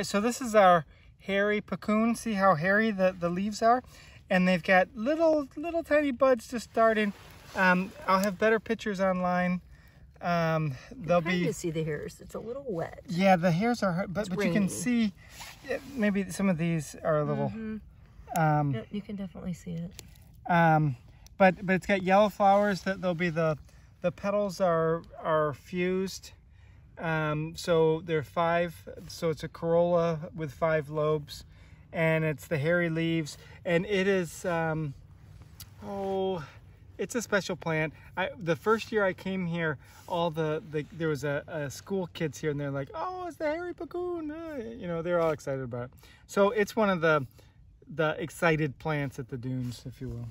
So this is our hairy puccoon. See how hairy the, the leaves are? And they've got little, little tiny buds just starting. Um, I'll have better pictures online. Um, they'll be. You see the hairs. It's a little wet. Yeah, the hairs are, but but you can see, maybe some of these are a little. Mm -hmm. um, yep, you can definitely see it. Um, but but it's got yellow flowers. That they'll be the the petals are are fused. Um, so they're five. So it's a corolla with five lobes, and it's the hairy leaves, and it is. Um, oh it's a special plant. I, the first year I came here, all the, the there was a, a school kids here, and they're like, "Oh, it's the hairy puccoon!" Uh, you know, they're all excited about it. So it's one of the the excited plants at the dunes, if you will.